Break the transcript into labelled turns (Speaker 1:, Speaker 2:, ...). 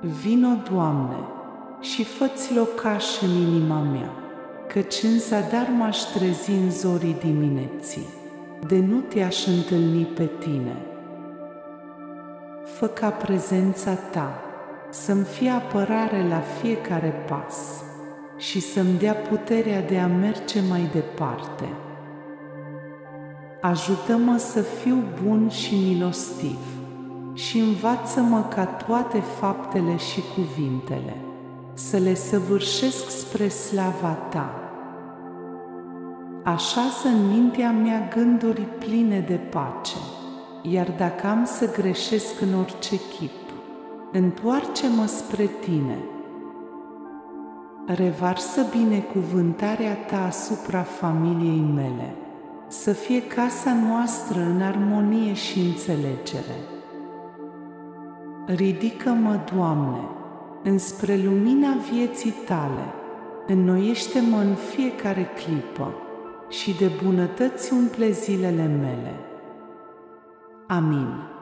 Speaker 1: Vino, Doamne, și fă-ți locaș în inima mea, căci în zadar m-aș trezi în zorii dimineții, de nu te-aș întâlni pe tine. Fă ca prezența ta să-mi fie apărare la fiecare pas și să-mi dea puterea de a merge mai departe. Ajută-mă să fiu bun și milostiv și învață-mă ca toate faptele și cuvintele să le săvârșesc spre slava Ta. Așa să în mintea mea gânduri pline de pace, iar dacă am să greșesc în orice chip, întoarce-mă spre Tine. Revarsă binecuvântarea Ta asupra familiei mele, să fie casa noastră în armonie și înțelegere. Ridică-mă, Doamne, înspre lumina vieții Tale, înnoiește-mă în fiecare clipă și de bunătăți umple zilele mele. Amin.